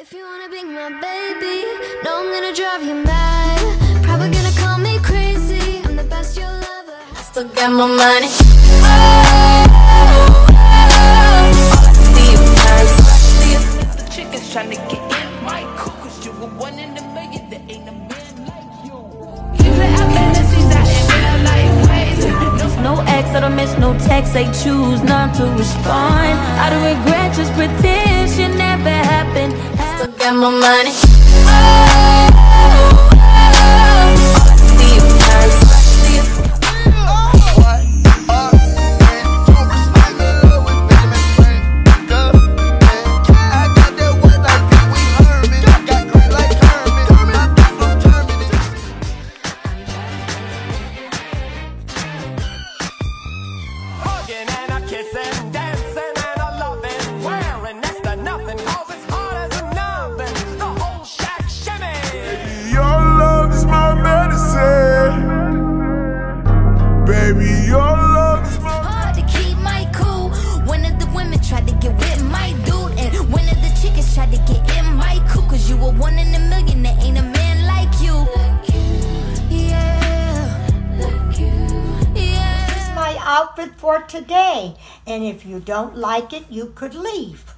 If you wanna be my baby, no, I'm gonna drive you mad. Probably gonna call me crazy. I'm the best you'll ever. I still got my money. Oh, oh, oh. All I see is cars. All I see is The chickens trying to get in my cool Cause you were one in a million There ain't a man like you Keep it out Balenci's out in real life ways No ex, I don't miss no text. They choose not to respond. I don't regret, got my money. Oh. All I Hugging and a your love is my hard to keep my cool. One of the women tried to get with my dude, and one of the chickens tried to get in my cool. Cause you were one in a million, there ain't a man like you. Yeah, yeah. my outfit for today. And if you don't like it, you could leave.